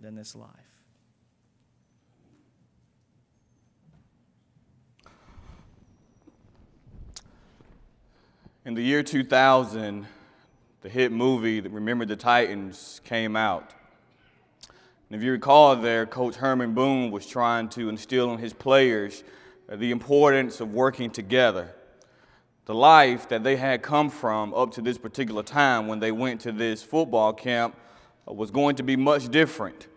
than this life. In the year 2000, the hit movie Remember the Titans came out. And if you recall there, Coach Herman Boone was trying to instill in his players the importance of working together. The life that they had come from up to this particular time when they went to this football camp was going to be much different.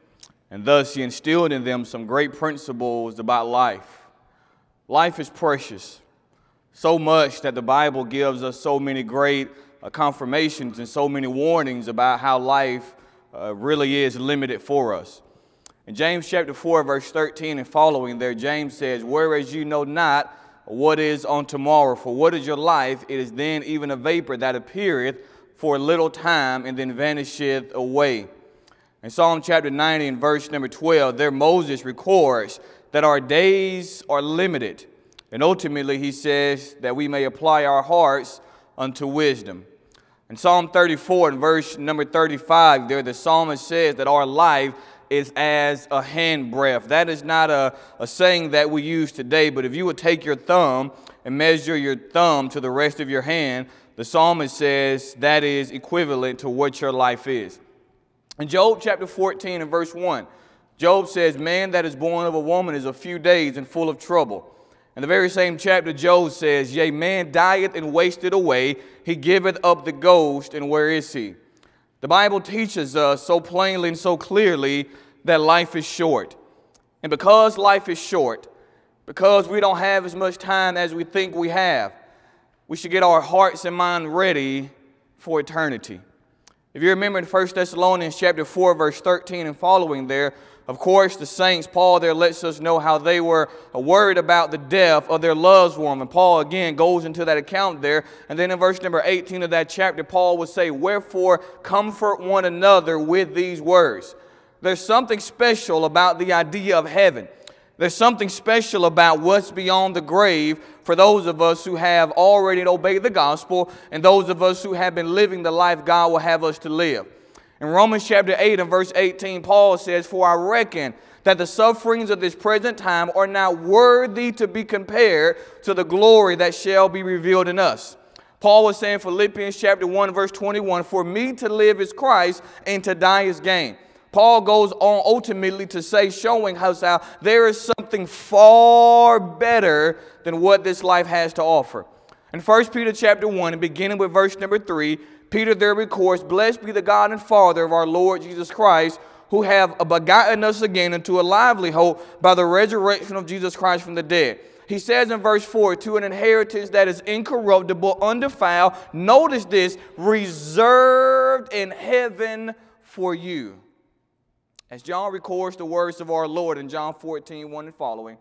And thus, he instilled in them some great principles about life. Life is precious, so much that the Bible gives us so many great uh, confirmations and so many warnings about how life uh, really is limited for us. In James chapter 4, verse 13 and following there, James says, Whereas you know not what is on tomorrow, for what is your life? It is then even a vapor that appeareth for a little time and then vanisheth away. In Psalm chapter 90 and verse number 12, there Moses records that our days are limited. And ultimately, he says that we may apply our hearts unto wisdom. In Psalm 34 and verse number 35, there the psalmist says that our life is as a handbreadth. That is not a, a saying that we use today, but if you would take your thumb and measure your thumb to the rest of your hand, the psalmist says that is equivalent to what your life is. In Job chapter 14 and verse 1, Job says, Man that is born of a woman is a few days and full of trouble. In the very same chapter, Job says, Yea, man dieth and wasteth away, he giveth up the ghost, and where is he? The Bible teaches us so plainly and so clearly that life is short. And because life is short, because we don't have as much time as we think we have, we should get our hearts and mind ready for eternity. If you remember in 1 Thessalonians chapter 4, verse 13 and following there, of course, the saints, Paul there lets us know how they were worried about the death of their loved one. And Paul again goes into that account there. And then in verse number 18 of that chapter, Paul would say, Wherefore comfort one another with these words. There's something special about the idea of heaven. There's something special about what's beyond the grave for those of us who have already obeyed the gospel and those of us who have been living the life God will have us to live. In Romans chapter 8 and verse 18, Paul says, For I reckon that the sufferings of this present time are not worthy to be compared to the glory that shall be revealed in us. Paul was saying, Philippians chapter 1, verse 21, For me to live is Christ and to die is gain. Paul goes on ultimately to say, showing us how there is something far better than what this life has to offer. In 1 Peter chapter 1, and beginning with verse number 3, Peter there records, Blessed be the God and Father of our Lord Jesus Christ, who have begotten us again into a lively hope by the resurrection of Jesus Christ from the dead. He says in verse 4, to an inheritance that is incorruptible, undefiled, notice this, reserved in heaven for you. As John records the words of our Lord in John 14, 1 and following,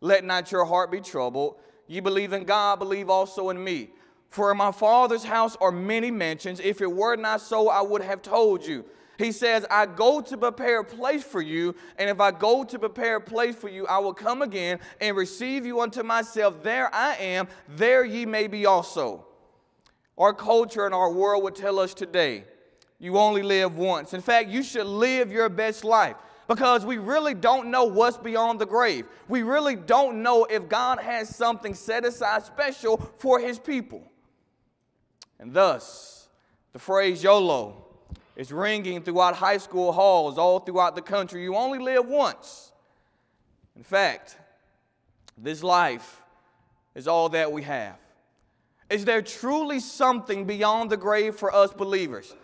let not your heart be troubled. Ye believe in God, believe also in me. For in my Father's house are many mansions. If it were not so, I would have told you. He says, I go to prepare a place for you, and if I go to prepare a place for you, I will come again and receive you unto myself. There I am, there ye may be also. Our culture and our world would tell us today you only live once. In fact, you should live your best life because we really don't know what's beyond the grave. We really don't know if God has something set aside special for his people. And thus, the phrase YOLO is ringing throughout high school halls all throughout the country. You only live once. In fact, this life is all that we have. Is there truly something beyond the grave for us believers?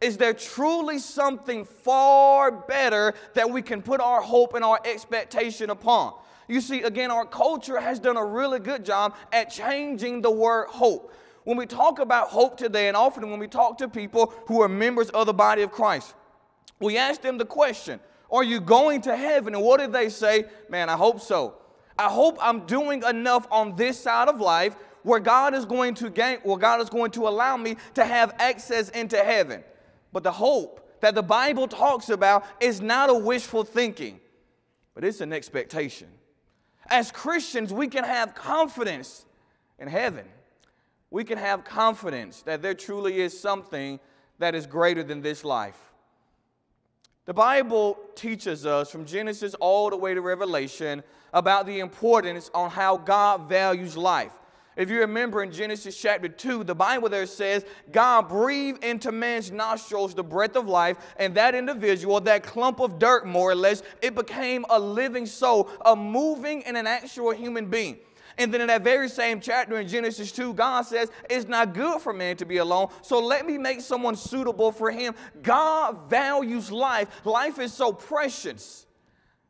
Is there truly something far better that we can put our hope and our expectation upon? You see, again, our culture has done a really good job at changing the word hope. When we talk about hope today, and often when we talk to people who are members of the body of Christ, we ask them the question Are you going to heaven? And what did they say? Man, I hope so. I hope I'm doing enough on this side of life where God is going to gain, where God is going to allow me to have access into heaven. But the hope that the Bible talks about is not a wishful thinking, but it's an expectation. As Christians, we can have confidence in heaven. We can have confidence that there truly is something that is greater than this life. The Bible teaches us from Genesis all the way to Revelation about the importance on how God values life. If you remember in Genesis chapter 2, the Bible there says, God breathed into man's nostrils the breath of life, and that individual, that clump of dirt more or less, it became a living soul, a moving and an actual human being. And then in that very same chapter in Genesis 2, God says, It's not good for man to be alone, so let me make someone suitable for him. God values life. Life is so precious.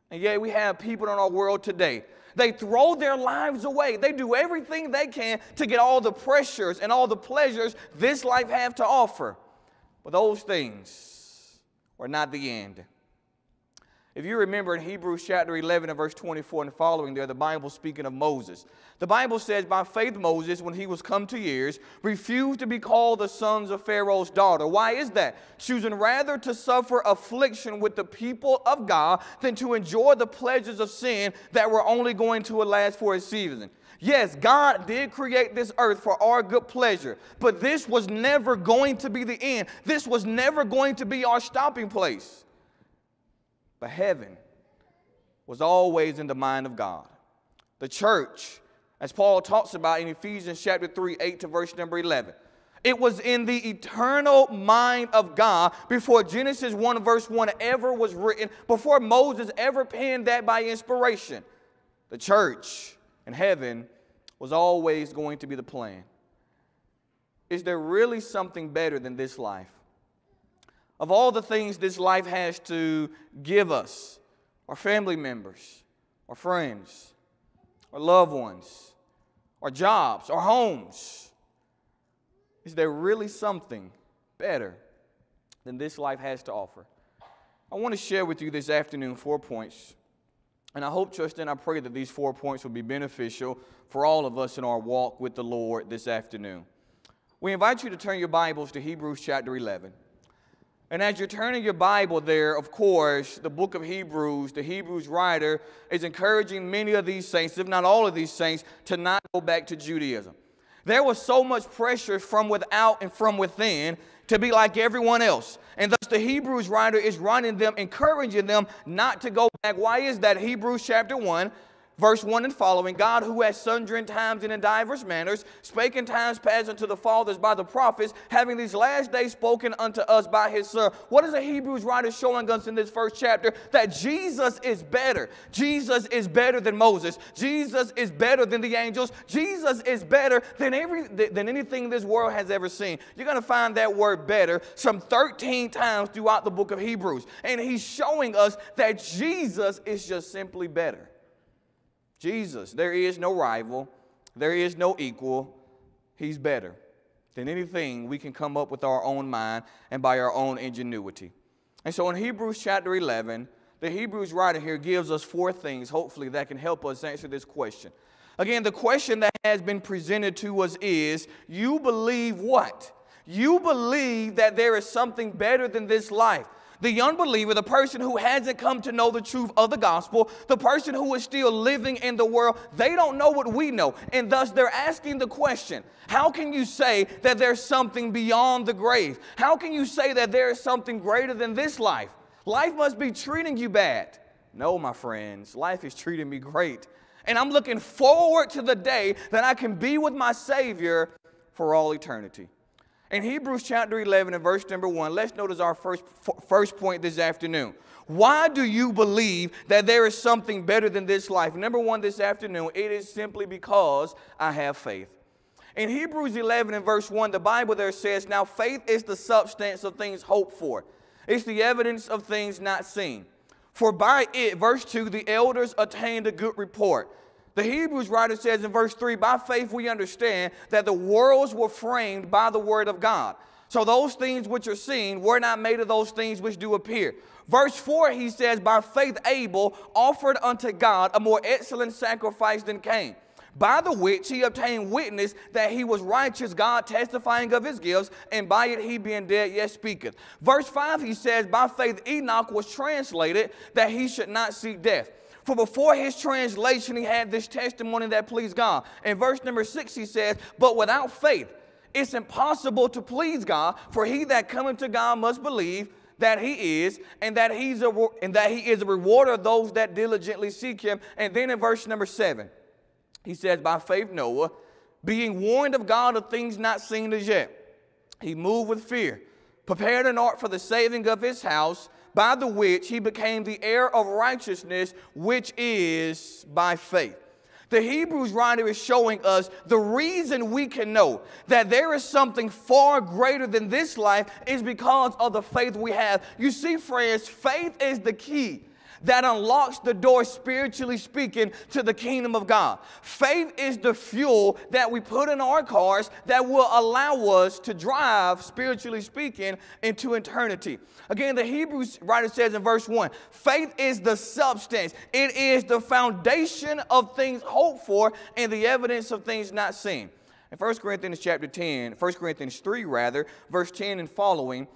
And yet we have people in our world today. They throw their lives away. They do everything they can to get all the pressures and all the pleasures this life have to offer. But those things are not the end. If you remember in Hebrews chapter 11 and verse 24 and following there, the Bible speaking of Moses. The Bible says, By faith, Moses, when he was come to years, refused to be called the sons of Pharaoh's daughter. Why is that? Choosing rather to suffer affliction with the people of God than to enjoy the pleasures of sin that were only going to last for a season. Yes, God did create this earth for our good pleasure, but this was never going to be the end. This was never going to be our stopping place. But heaven was always in the mind of God. The church, as Paul talks about in Ephesians chapter 3, 8 to verse number 11, it was in the eternal mind of God before Genesis 1 verse 1 ever was written, before Moses ever penned that by inspiration. The church in heaven was always going to be the plan. Is there really something better than this life? Of all the things this life has to give us our family members, our friends, our loved ones, our jobs, our homes. Is there really something better than this life has to offer? I want to share with you this afternoon four points. And I hope, trust, and I pray that these four points will be beneficial for all of us in our walk with the Lord this afternoon. We invite you to turn your Bibles to Hebrews chapter 11. And as you're turning your Bible there, of course, the book of Hebrews, the Hebrews writer is encouraging many of these saints, if not all of these saints, to not go back to Judaism. There was so much pressure from without and from within to be like everyone else. And thus the Hebrews writer is running them, encouraging them not to go back. Why is that? Hebrews chapter 1, verse 1 and following, God who has sundry times and in divers manners spake in times past unto the fathers by the prophets, having these last days spoken unto us by his Son. What is the Hebrews writer showing us in this first chapter? That Jesus is better. Jesus is better than Moses. Jesus is better than the angels. Jesus is better than, every, than anything this world has ever seen. You're going to find that word better some 13 times throughout the book of Hebrews. And he's showing us that Jesus is just simply better. Jesus. There is no rival, there is no equal. He's better than anything we can come up with our own mind and by our own ingenuity. And so in Hebrews chapter 11, the Hebrews writer here gives us four things, hopefully, that can help us answer this question. Again, the question that has been presented to us is you believe what? You believe that there is something better than this life. The unbeliever, the person who hasn't come to know the truth of the gospel, the person who is still living in the world, they don't know what we know. And thus they're asking the question how can you say that there's something beyond the grave? How can you say that there is something greater than this life? Life must be treating you bad. No, my friends, life is treating me great. And I'm looking forward to the day that I can be with my Savior for all eternity. In Hebrews chapter 11 and verse number 1, let's notice our first, first point this afternoon. Why do you believe that there is something better than this life? Number one, this afternoon, it is simply because I have faith. In Hebrews 11 and verse 1, the Bible there says, Now faith is the substance of things hoped for, it's the evidence of things not seen. For by it, verse 2, the elders attained a good report. The Hebrews writer says in verse 3 By faith we understand that the worlds were framed by the word of God. So those things which are seen were not made of those things which do appear. Verse 4 he says, By faith Abel offered unto God a more excellent sacrifice than Cain. By the which he obtained witness that he was righteous, God testifying of his gifts, and by it he being dead yet speaketh. Verse 5 he says, By faith Enoch was translated that he should not see death. For before his translation, he had this testimony that pleased God. In verse number six, he says, But without faith, it's impossible to please God, for he that cometh to God must believe that he is, and that he's a and that he is a rewarder of those that diligently seek him. And then in verse number seven, he says, By faith Noah, being warned of God of things not seen as yet, he moved with fear, prepared an ark for the saving of his house, by the which he became the heir of righteousness, which is by faith. The Hebrews writer is showing us the reason we can know that there is something far greater than this life is because of the faith we have. You see, friends, faith is the key that unlocks the door, spiritually speaking, to the kingdom of God. Faith is the fuel that we put in our cars that will allow us to drive, spiritually speaking, into eternity. Again, the Hebrews writer says in verse 1 faith is the substance, it is the foundation of things hoped for and the evidence of things not seen. In 1 Corinthians chapter 10, 1 Corinthians 3 rather, verse 10 and following,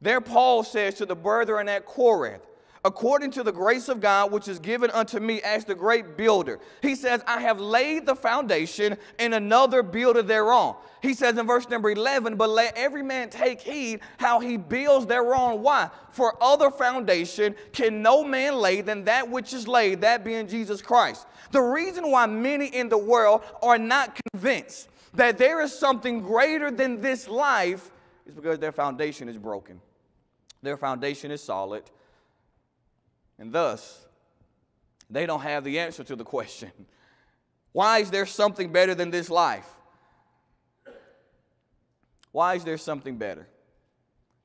there Paul says to the brethren at Corinth, according to the grace of God which is given unto me as the great builder. He says, I have laid the foundation and another builder thereon. He says in verse number 11, but let every man take heed how he builds thereon. Why? For other foundation can no man lay than that which is laid, that being Jesus Christ. The reason why many in the world are not convinced that there is something greater than this life is because their foundation is broken. Their foundation is solid and thus, they don't have the answer to the question why is there something better than this life? Why is there something better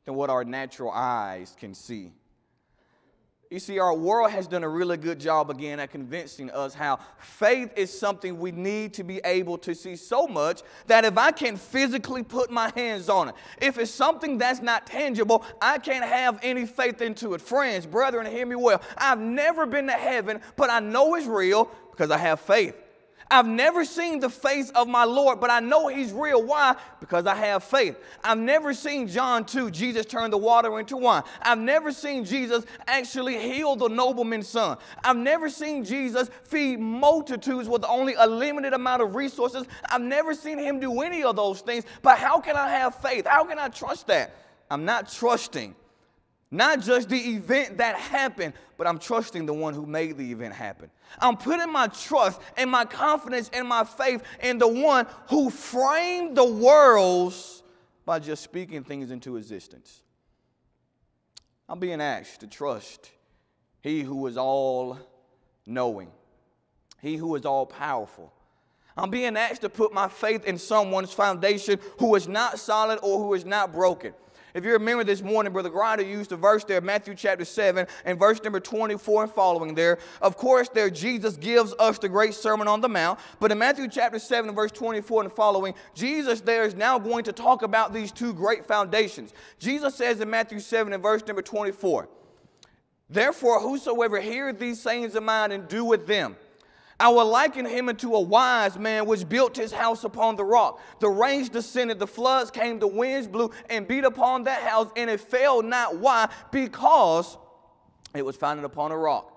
than what our natural eyes can see? You see, our world has done a really good job again at convincing us how faith is something we need to be able to see so much that if I can physically put my hands on it, if it's something that's not tangible, I can't have any faith into it. Friends, brethren, hear me well. I've never been to heaven, but I know it's real because I have faith. I've never seen the face of my Lord, but I know he's real. Why? Because I have faith. I've never seen John 2, Jesus turn the water into wine. I've never seen Jesus actually heal the nobleman's son. I've never seen Jesus feed multitudes with only a limited amount of resources. I've never seen him do any of those things. But how can I have faith? How can I trust that? I'm not trusting not just the event that happened, but I'm trusting the one who made the event happen. I'm putting my trust and my confidence and my faith in the one who framed the worlds by just speaking things into existence. I'm being asked to trust He who is all knowing, He who is all powerful. I'm being asked to put my faith in someone's foundation who is not solid or who is not broken. If you remember this morning, Brother Grinder used a verse there, Matthew chapter 7 and verse number 24 and following there. Of course, there Jesus gives us the great Sermon on the Mount. But in Matthew chapter 7 and verse 24 and following, Jesus there is now going to talk about these two great foundations. Jesus says in Matthew 7 and verse number 24, Therefore, whosoever heareth these sayings of mine and doeth them, I will liken him unto a wise man which built his house upon the rock. The rains descended, the floods came, the winds blew and beat upon that house, and it fell not. Why? Because it was founded upon a rock.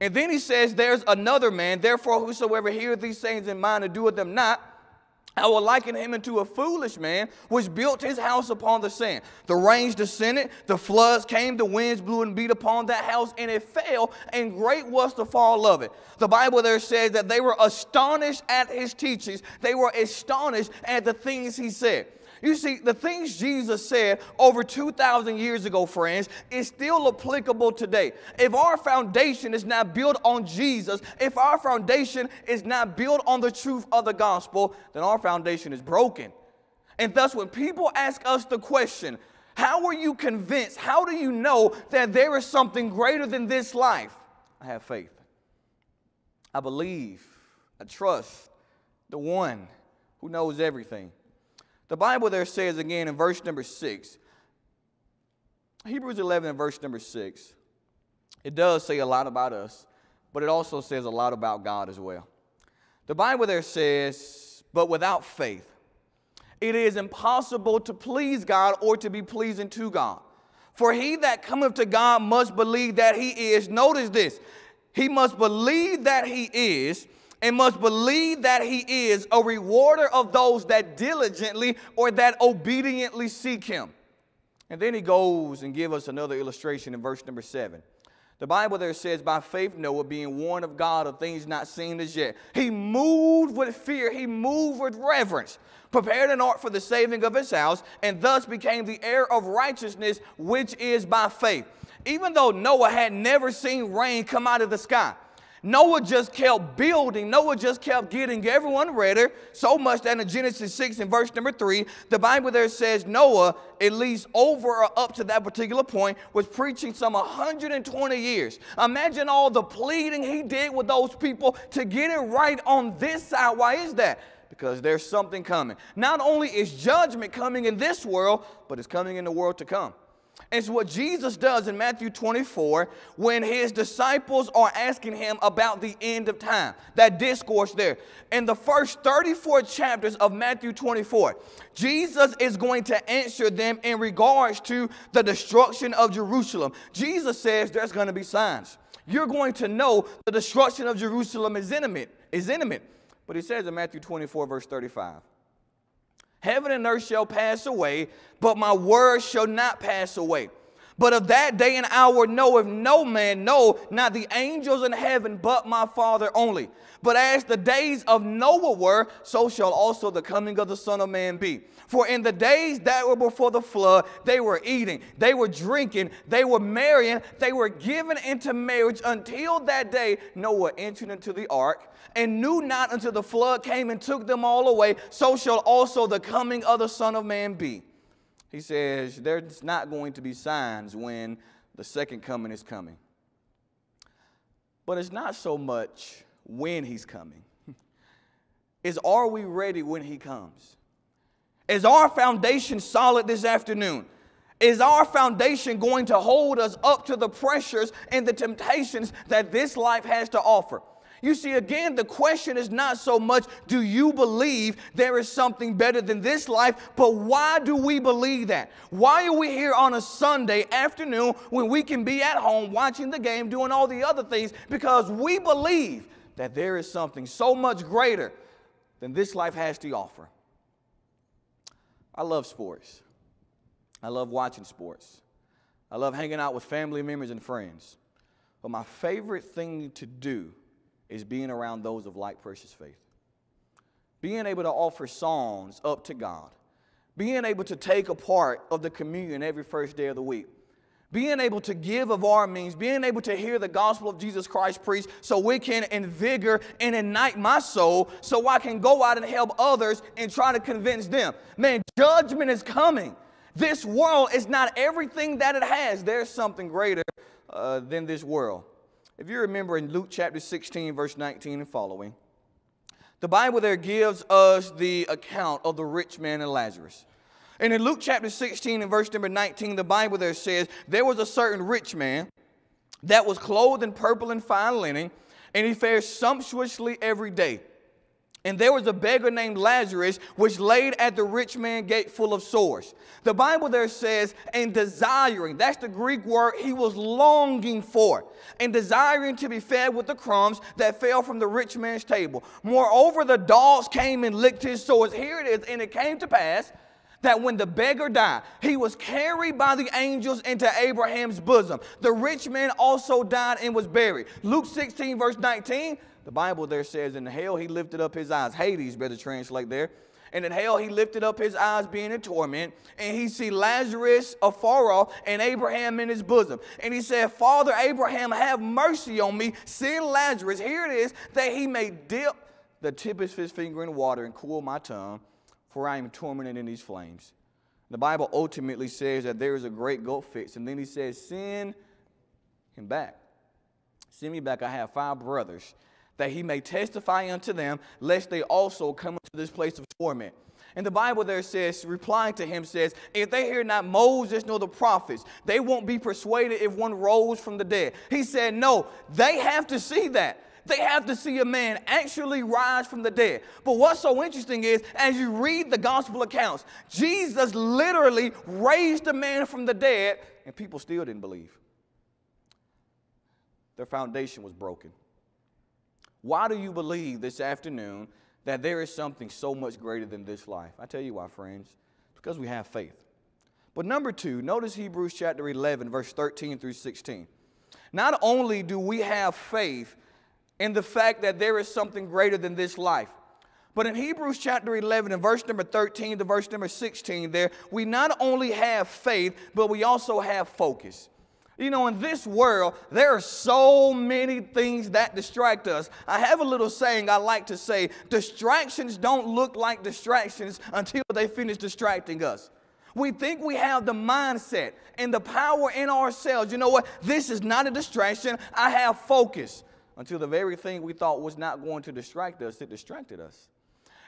And then he says, There's another man, therefore, whosoever heareth these sayings in mind and doeth them not, I will liken him into a foolish man which built his house upon the sand. The rains descended, the floods came, the winds blew and beat upon that house, and it fell, and great was the fall of it. The Bible there says that they were astonished at his teachings, they were astonished at the things he said. You see, the things Jesus said over 2,000 years ago, friends, is still applicable today. If our foundation is not built on Jesus, if our foundation is not built on the truth of the gospel, then our foundation is broken. And thus, when people ask us the question, how are you convinced? How do you know that there is something greater than this life? I have faith. I believe. I trust the one who knows everything. The Bible there says again in verse number 6, Hebrews 11 and verse number 6, it does say a lot about us, but it also says a lot about God as well. The Bible there says, but without faith, it is impossible to please God or to be pleasing to God. For he that cometh to God must believe that he is, notice this, he must believe that he is, and must believe that he is a rewarder of those that diligently or that obediently seek him. And then he goes and gives us another illustration in verse number 7. The Bible there says, By faith, Noah, being warned of God of things not seen as yet, he moved with fear, he moved with reverence, prepared an ark for the saving of his house, and thus became the heir of righteousness, which is by faith. Even though Noah had never seen rain come out of the sky, Noah just kept building. Noah just kept getting everyone ready. So much that in Genesis 6 and verse number 3, the Bible there says Noah, at least over or up to that particular point, was preaching some 120 years. Imagine all the pleading he did with those people to get it right on this side. Why is that? Because there's something coming. Not only is judgment coming in this world, but it's coming in the world to come. It's what Jesus does in Matthew 24 when his disciples are asking him about the end of time. That discourse there. In the first 34 chapters of Matthew 24, Jesus is going to answer them in regards to the destruction of Jerusalem. Jesus says there's going to be signs. You're going to know the destruction of Jerusalem is intimate, is intimate. But he says in Matthew 24, verse 35. Heaven and earth shall pass away, but my word shall not pass away. But of that day and hour knoweth no man, no, not the angels in heaven, but my Father only. But as the days of Noah were, so shall also the coming of the Son of Man be. For in the days that were before the flood, they were eating, they were drinking, they were marrying, they were given into marriage until that day Noah entered into the ark and knew not until the flood came and took them all away, so shall also the coming of the Son of Man be. He says, There's not going to be signs when the second coming is coming. But it's not so much when he's coming, is are we ready when he comes? Is our foundation solid this afternoon? Is our foundation going to hold us up to the pressures and the temptations that this life has to offer? You see, again, the question is not so much do you believe there is something better than this life, but why do we believe that? Why are we here on a Sunday afternoon when we can be at home watching the game, doing all the other things? Because we believe that there is something so much greater than this life has to offer. I love sports. I love watching sports. I love hanging out with family members and friends. But my favorite thing to do is being around those of like precious faith. Being able to offer songs up to God. Being able to take a part of the communion every first day of the week. Being able to give of our means, being able to hear the gospel of Jesus Christ preached so we can invigor and ignite my soul so I can go out and help others and try to convince them. Man, judgment is coming. This world is not everything that it has. There's something greater uh, than this world. If you remember in Luke chapter 16, verse 19 and following, the Bible there gives us the account of the rich man and Lazarus. And in Luke chapter 16 and verse number 19, the Bible there says, There was a certain rich man that was clothed in purple and fine linen, and he fared sumptuously every day. And there was a beggar named Lazarus, which laid at the rich man's gate full of sores. The Bible there says, and desiring, that's the Greek word he was longing for, and desiring to be fed with the crumbs that fell from the rich man's table. Moreover, the dogs came and licked his sores. Here it is, and it came to pass that when the beggar died, he was carried by the angels into Abraham's bosom. The rich man also died and was buried. Luke 16, verse 19 the Bible there says, In hell he lifted up his eyes. Hades better translate there. And in hell he lifted up his eyes, being in torment, and he see Lazarus afar off and Abraham in his bosom. And he said, Father Abraham, have mercy on me. Send Lazarus, here it is, that he may dip the tip of his finger in water and cool my tongue, for I am tormented in these flames. The Bible ultimately says that there is a great gulf fixed. And then he says, Send him back. Send me back. I have five brothers that he may testify unto them, lest they also come into this place of torment. And the Bible there says, replying to him, says, If they hear not Moses nor the prophets, they won't be persuaded if one rose from the dead. He said, No, they have to see that. They have to see a man actually rise from the dead. But what's so interesting is, as you read the gospel accounts, Jesus literally raised a man from the dead, and people still didn't believe. Their foundation was broken. Why do you believe this afternoon that there is something so much greater than this life? I tell you why, friends. Because we have faith. But number two, notice Hebrews chapter 11, verse 13 through 16. Not only do we have faith in the fact that there is something greater than this life, but in Hebrews chapter 11 and verse number 13 to verse number 16, there, we not only have faith, but we also have focus. You know, in this world, there are so many things that distract us. I have a little saying I like to say distractions don't look like distractions until they finish distracting us. We think we have the mindset and the power in ourselves. You know what? This is not a distraction. I have focus. Until the very thing we thought was not going to distract us, it distracted us.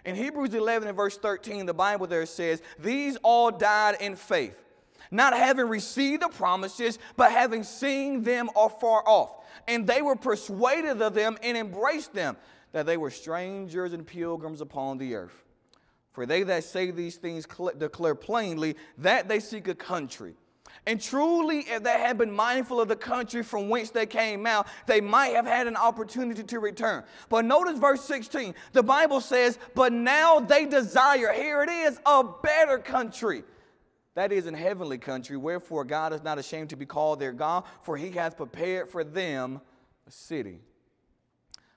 In Hebrews 11 and verse 13, the Bible there says, These all died in faith, not having received the promises, but having seen them afar off. And they were persuaded of them and embraced them, that they were strangers and pilgrims upon the earth. For they that say these things declare plainly that they seek a country and truly, if they had been mindful of the country from whence they came out, they might have had an opportunity to return. But notice verse 16. The Bible says, But now they desire, here it is, a better country. That is, in heavenly country. Wherefore, God is not ashamed to be called their God, for he hath prepared for them a city.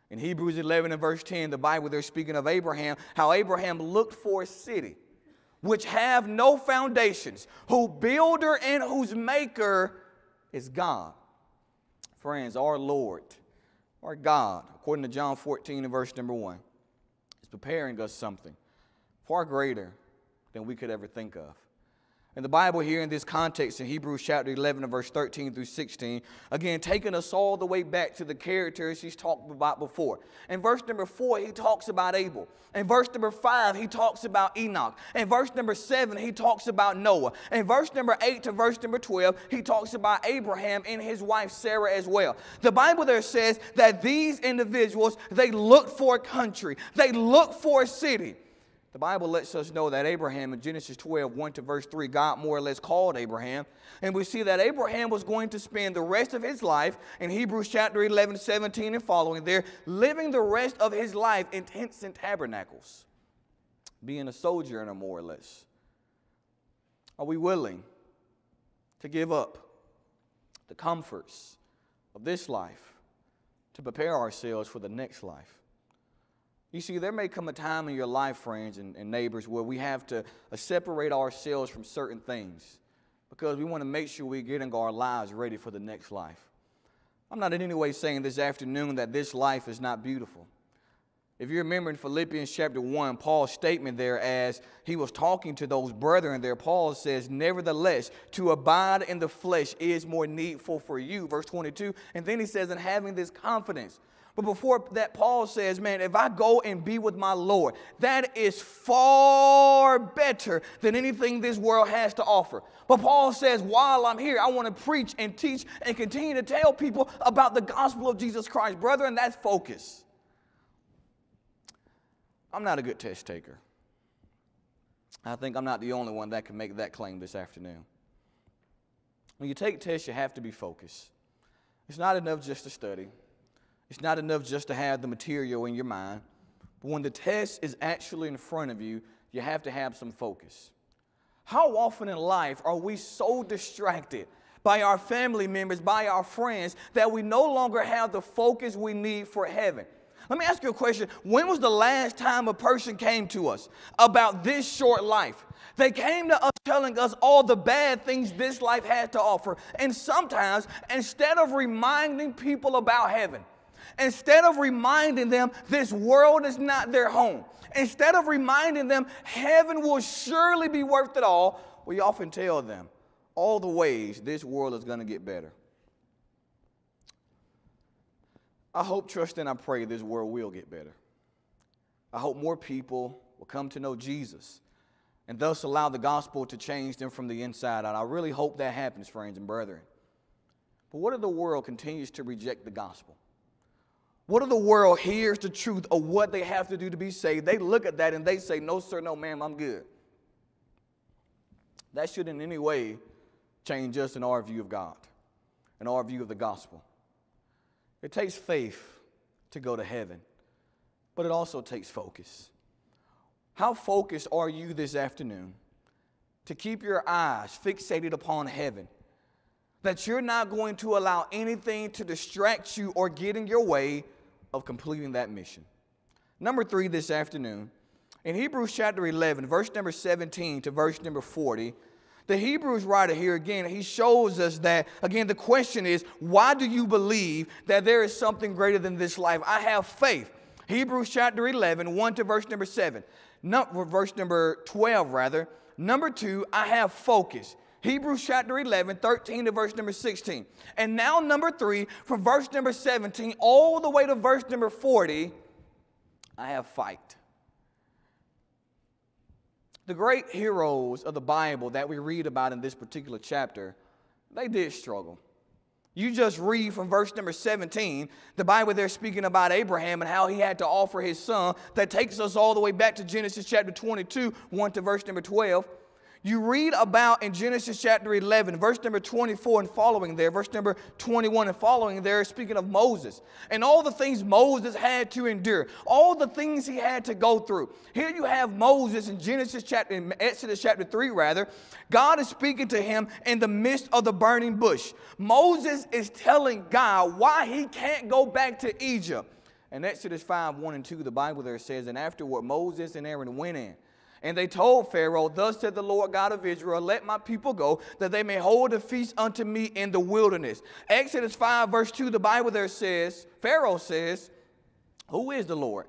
In Hebrews 11 and verse 10, the Bible, they're speaking of Abraham, how Abraham looked for a city which have no foundations, whose builder and whose maker is God. Friends, our Lord, our God, according to John 14 and verse number 1, is preparing us something far greater than we could ever think of. And the Bible here in this context in Hebrews chapter 11 and verse 13 through 16, again, taking us all the way back to the characters he's talked about before. In verse number 4, he talks about Abel. In verse number 5, he talks about Enoch. In verse number 7, he talks about Noah. In verse number 8 to verse number 12, he talks about Abraham and his wife Sarah as well. The Bible there says that these individuals, they looked for a country, they looked for a city. The Bible lets us know that Abraham in Genesis 12, 1 to verse 3, God more or less called Abraham. And we see that Abraham was going to spend the rest of his life in Hebrews chapter 11, 17 and following there, living the rest of his life in tents and tabernacles, being a sojourner more or less. Are we willing to give up the comforts of this life to prepare ourselves for the next life? You see, there may come a time in your life, friends and, and neighbors, where we have to uh, separate ourselves from certain things because we want to make sure we're getting our lives ready for the next life. I'm not in any way saying this afternoon that this life is not beautiful. If you remember in Philippians chapter 1, Paul's statement there as he was talking to those brethren there, Paul says, Nevertheless, to abide in the flesh is more needful for you. Verse 22. And then he says, And having this confidence, but before that, Paul says, man, if I go and be with my Lord, that is far better than anything this world has to offer. But Paul says, while I'm here, I want to preach and teach and continue to tell people about the gospel of Jesus Christ. Brethren, that's focus. I'm not a good test taker. I think I'm not the only one that can make that claim this afternoon. When you take tests, you have to be focused. It's not enough just to study. It's not enough just to have the material in your mind. But when the test is actually in front of you, you have to have some focus. How often in life are we so distracted by our family members, by our friends, that we no longer have the focus we need for heaven? Let me ask you a question. When was the last time a person came to us about this short life? They came to us telling us all the bad things this life had to offer. And sometimes, instead of reminding people about heaven, Instead of reminding them this world is not their home, instead of reminding them heaven will surely be worth it all, we often tell them all the ways this world is going to get better. I hope, trust, and I pray this world will get better. I hope more people will come to know Jesus and thus allow the gospel to change them from the inside out. I really hope that happens, friends and brethren. But what if the world continues to reject the gospel? What if the world hears the truth of what they have to do to be saved? They look at that and they say, No, sir, no, ma'am, I'm good. That should in any way change us in our view of God and our view of the gospel. It takes faith to go to heaven, but it also takes focus. How focused are you this afternoon to keep your eyes fixated upon heaven, that you're not going to allow anything to distract you or get in your way of completing that mission. Number three this afternoon, in Hebrews chapter 11, verse number 17 to verse number 40, the Hebrews writer here again, he shows us that, again, the question is, why do you believe that there is something greater than this life? I have faith. Hebrews chapter 11, 1 to verse number 7. No, verse number 12, rather. Number two, I have focus. Hebrews chapter 11, 13 to verse number 16. And now, number three, from verse number 17 all the way to verse number 40, I have fight. The great heroes of the Bible that we read about in this particular chapter, they did struggle. You just read from verse number 17, the Bible there speaking about Abraham and how he had to offer his son. That takes us all the way back to Genesis chapter 22, 1 to verse number 12. You read about in Genesis chapter 11, verse number 24 and following there, verse number 21 and following there, speaking of Moses and all the things Moses had to endure, all the things he had to go through. Here you have Moses in Genesis chapter, in Exodus chapter 3, rather. God is speaking to him in the midst of the burning bush. Moses is telling God why he can't go back to Egypt. In Exodus 5, 1 and 2, the Bible there says, And afterward Moses and Aaron went in and they told Pharaoh, Thus said the Lord God of Israel, Let my people go, that they may hold a feast unto me in the wilderness. Exodus 5, verse 2, the Bible there says, Pharaoh says, Who is the Lord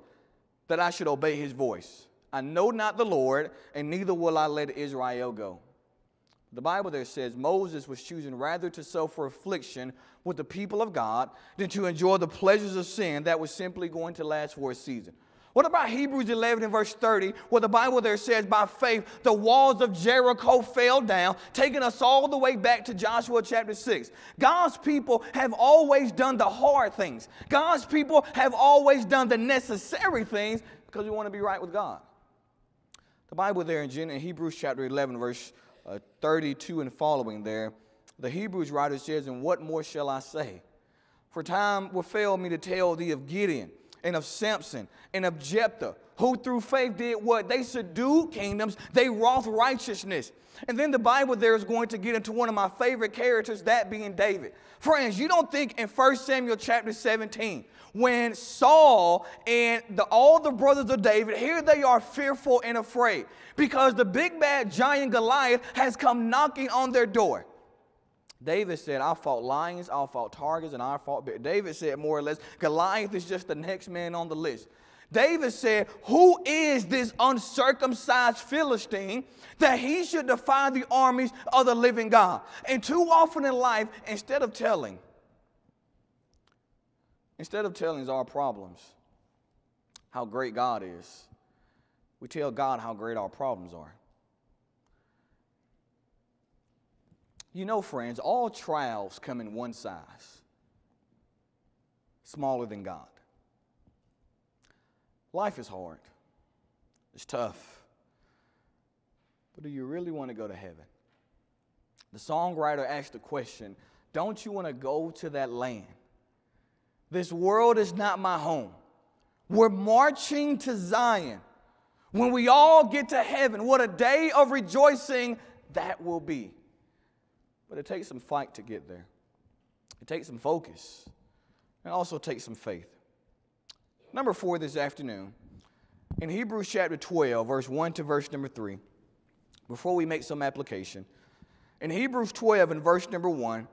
that I should obey his voice? I know not the Lord, and neither will I let Israel go. The Bible there says Moses was choosing rather to suffer affliction with the people of God than to enjoy the pleasures of sin that was simply going to last for a season. What about Hebrews 11 and verse 30, where the Bible there says, By faith, the walls of Jericho fell down, taking us all the way back to Joshua chapter 6. God's people have always done the hard things, God's people have always done the necessary things because we want to be right with God. The Bible there in Hebrews chapter 11, verse uh, 32 and following there, the Hebrews writer says, And what more shall I say? For time will fail me to tell thee of Gideon and of Samson and of Jephthah, who through faith did what? They subdued kingdoms, they wrought righteousness. And then the Bible there is going to get into one of my favorite characters, that being David. Friends, you don't think in 1 Samuel chapter 17, when Saul and the, all the brothers of David, here they are fearful and afraid because the big bad giant Goliath has come knocking on their door. David said, I fought lions, I fought targets, and I fought bears. David said more or less, Goliath is just the next man on the list. David said, Who is this uncircumcised Philistine that he should defy the armies of the living God? And too often in life, instead of telling, instead of telling our problems how great God is, we tell God how great our problems are. You know, friends, all trials come in one size smaller than God. Life is hard, it's tough. But do you really want to go to heaven? The songwriter asked the question Don't you want to go to that land? This world is not my home. We're marching to Zion. When we all get to heaven, what a day of rejoicing that will be. But it takes some fight to get there. It takes some focus. And also takes some faith. Number four this afternoon, in Hebrews chapter 12, verse 1 to verse number 3, before we make some application, in Hebrews 12 and verse number 1,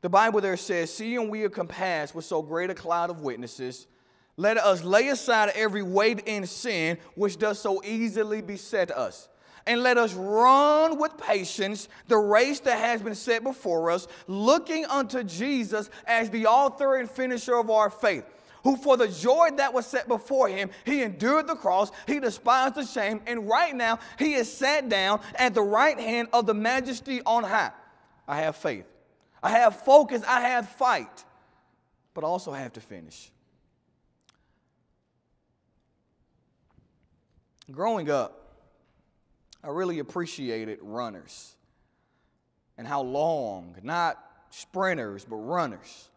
the Bible there says, Seeing we are compassed with so great a cloud of witnesses, let us lay aside every weight and sin which does so easily beset us and let us run with patience the race that has been set before us, looking unto Jesus as the author and finisher of our faith. Who for the joy that was set before him, he endured the cross, he despised the shame, and right now he is sat down at the right hand of the majesty on high. I have faith. I have focus. I have fight. But I also have to finish. Growing up, I really appreciated runners and how long, not sprinters, but runners,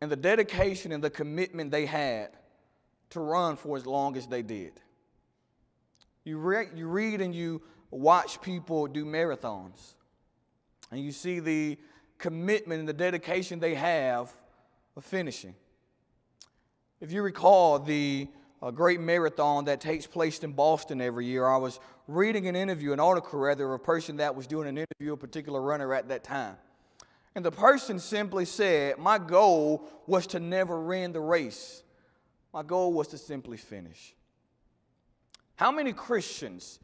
and the dedication and the commitment they had to run for as long as they did. You, re- you read and you watch people do marathons, and you see the commitment and the dedication they have of finishing. If you recall the uh, great marathon that takes place in Boston every year, I was reading an interview, an article rather, of a person that was doing an interview, a particular runner at that time. And the person simply said, My goal was to never win the race. My goal was to simply finish. How many Christians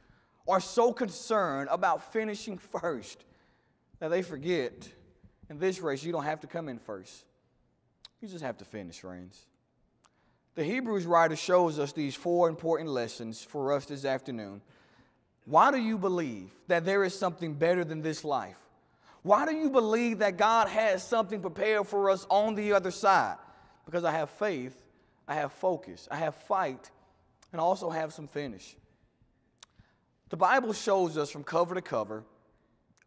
are so concerned about finishing first that they forget in this race you don't have to come in first? You just have to finish, friends. The Hebrews writer shows us these four important lessons for us this afternoon. Why do you believe that there is something better than this life? Why do you believe that God has something prepared for us on the other side? Because I have faith, I have focus, I have fight, and also have some finish. The Bible shows us from cover to cover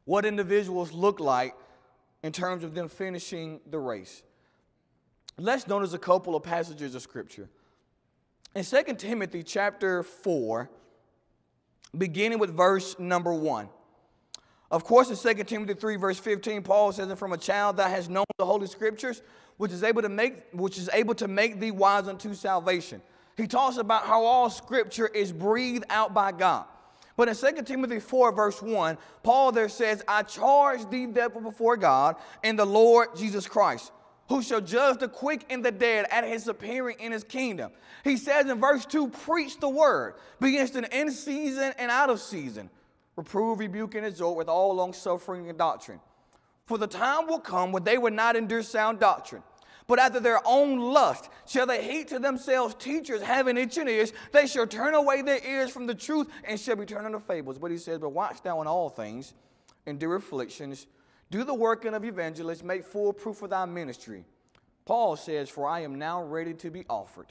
what individuals look like in terms of them finishing the race. Let's notice a couple of passages of scripture. In 2 Timothy chapter 4, beginning with verse number 1. Of course, in 2 Timothy 3, verse 15, Paul says, And from a child that has known the Holy Scriptures, which is able to make, which is able to make thee wise unto salvation. He talks about how all scripture is breathed out by God. But in 2 Timothy 4, verse 1, Paul there says, I charge thee therefore before God and the Lord Jesus Christ, who shall judge the quick and the dead at his appearing in his kingdom. He says in verse 2, preach the word, be instant in season and out of season reprove, rebuke, and exhort with all long suffering and doctrine. For the time will come when they will not endure sound doctrine, but after their own lust shall they heap to themselves teachers having itching ears. They shall turn away their ears from the truth and shall be turned unto fables. But he says, But watch thou in all things, endure afflictions, do the working of evangelists, make full proof of thy ministry. Paul says, For I am now ready to be offered,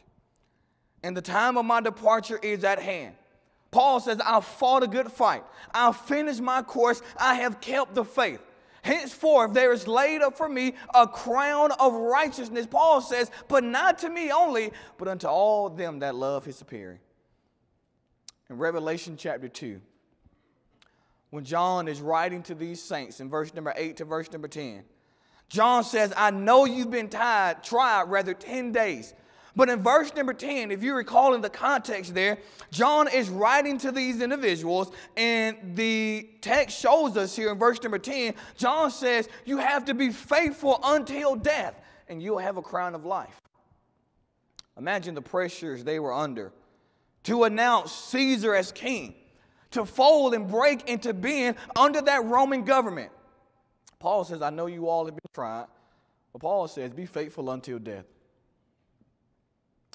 and the time of my departure is at hand. Paul says, I've fought a good fight. I've finished my course. I have kept the faith. Henceforth, there is laid up for me a crown of righteousness, Paul says, but not to me only, but unto all them that love his appearing. In Revelation chapter 2, when John is writing to these saints in verse number 8 to verse number 10, John says, I know you've been tied, tried rather 10 days. But in verse number 10, if you recall in the context there, John is writing to these individuals, and the text shows us here in verse number 10, John says, You have to be faithful until death, and you'll have a crown of life. Imagine the pressures they were under to announce Caesar as king, to fold and break into being under that Roman government. Paul says, I know you all have been tried, but Paul says, Be faithful until death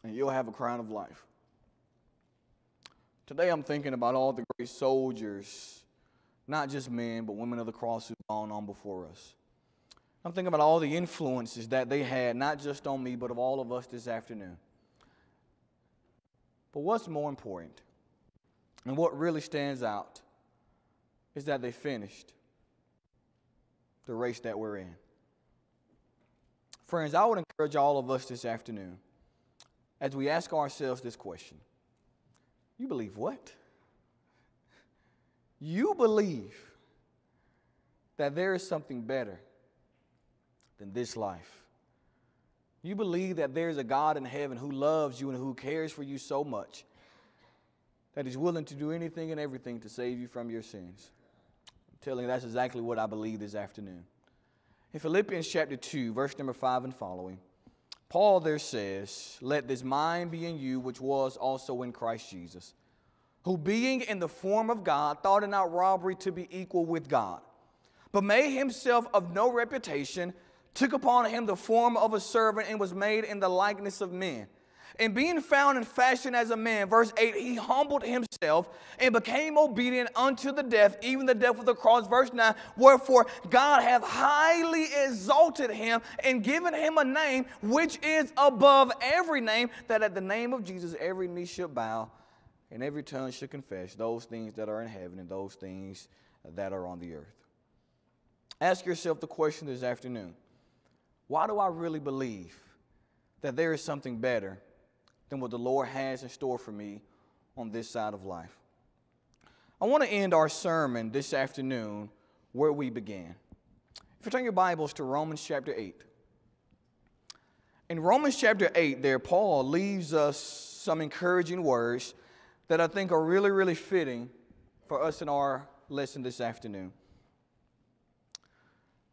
and you'll have a crown of life. Today I'm thinking about all the great soldiers, not just men, but women of the cross who've gone on before us. I'm thinking about all the influences that they had, not just on me, but of all of us this afternoon. But what's more important, and what really stands out, is that they finished the race that we're in. Friends, I would encourage all of us this afternoon as we ask ourselves this question You believe what? You believe that there is something better than this life. You believe that there's a God in heaven who loves you and who cares for you so much that he's willing to do anything and everything to save you from your sins. I'm telling you, that's exactly what I believe this afternoon. In Philippians chapter 2, verse number 5 and following, Paul there says, Let this mind be in you, which was also in Christ Jesus, who being in the form of God, thought it not robbery to be equal with God, but made himself of no reputation, took upon him the form of a servant, and was made in the likeness of men. And being found in fashion as a man, verse 8, he humbled himself and became obedient unto the death, even the death of the cross. Verse 9, wherefore God hath highly exalted him and given him a name which is above every name, that at the name of Jesus every knee should bow and every tongue should confess those things that are in heaven and those things that are on the earth. Ask yourself the question this afternoon why do I really believe that there is something better? Than what the Lord has in store for me on this side of life. I want to end our sermon this afternoon where we began. If you turn your Bibles to Romans chapter 8. In Romans chapter 8, there, Paul leaves us some encouraging words that I think are really, really fitting for us in our lesson this afternoon.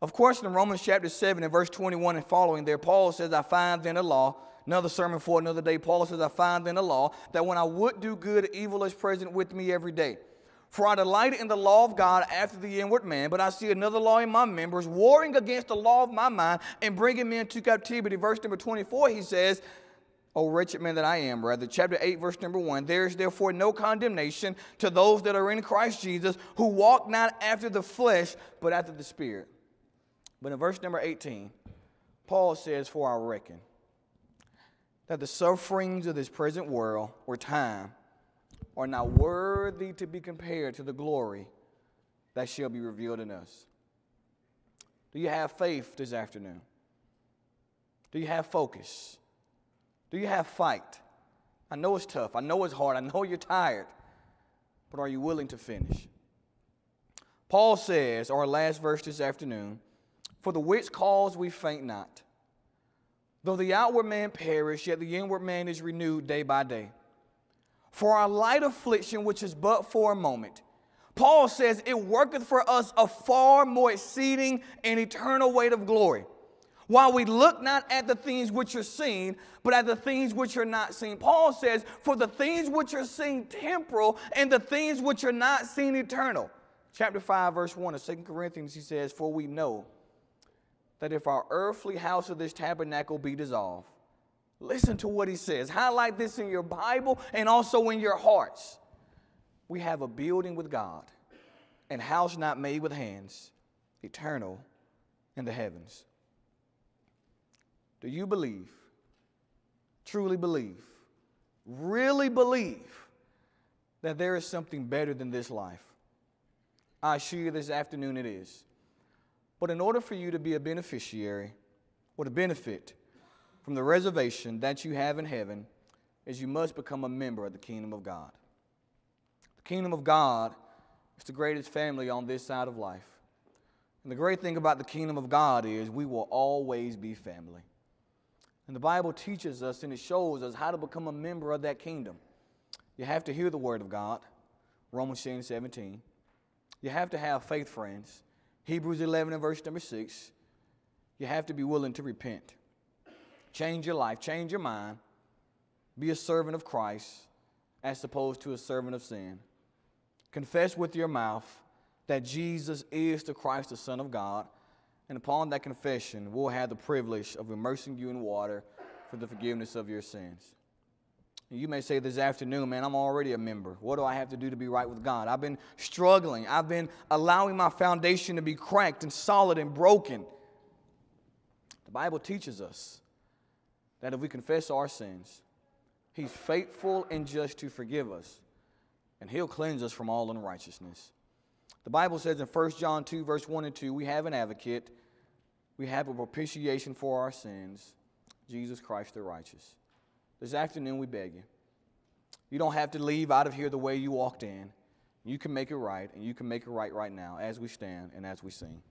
Of course, in Romans chapter 7 and verse 21 and following there, Paul says, I find then a law. Another sermon for another day. Paul says, I find then a law that when I would do good, evil is present with me every day. For I delight in the law of God after the inward man, but I see another law in my members, warring against the law of my mind and bringing me into captivity. Verse number 24, he says, O wretched man that I am, rather. Chapter 8, verse number 1. There is therefore no condemnation to those that are in Christ Jesus, who walk not after the flesh, but after the Spirit. But in verse number 18, Paul says, For I reckon that the sufferings of this present world or time are not worthy to be compared to the glory that shall be revealed in us. Do you have faith this afternoon? Do you have focus? Do you have fight? I know it's tough. I know it's hard. I know you're tired. But are you willing to finish? Paul says, our last verse this afternoon, for the which cause we faint not. Though the outward man perish, yet the inward man is renewed day by day. For our light affliction, which is but for a moment, Paul says, it worketh for us a far more exceeding and eternal weight of glory. While we look not at the things which are seen, but at the things which are not seen. Paul says, For the things which are seen temporal, and the things which are not seen eternal. Chapter 5, verse 1 of 2 Corinthians, he says, For we know that if our earthly house of this tabernacle be dissolved, Listen to what he says. Highlight this in your Bible and also in your hearts. We have a building with God, and house not made with hands, eternal in the heavens. Do you believe, truly believe, really believe that there is something better than this life? I assure you this afternoon it is. But in order for you to be a beneficiary or to benefit, from the reservation that you have in heaven is you must become a member of the kingdom of God. The kingdom of God is the greatest family on this side of life. And the great thing about the kingdom of God is we will always be family. And the Bible teaches us and it shows us how to become a member of that kingdom. You have to hear the word of God, Romans 10 17. You have to have faith, friends. Hebrews 11 and verse number 6. You have to be willing to repent change your life, change your mind, be a servant of Christ as opposed to a servant of sin. Confess with your mouth that Jesus is the Christ, the Son of God, and upon that confession, we'll have the privilege of immersing you in water for the forgiveness of your sins. You may say this afternoon, man, I'm already a member. What do I have to do to be right with God? I've been struggling. I've been allowing my foundation to be cracked and solid and broken. The Bible teaches us that if we confess our sins, He's faithful and just to forgive us, and He'll cleanse us from all unrighteousness. The Bible says in 1 John 2, verse 1 and 2, we have an advocate, we have a propitiation for our sins, Jesus Christ the righteous. This afternoon, we beg you. You don't have to leave out of here the way you walked in. You can make it right, and you can make it right right now as we stand and as we sing.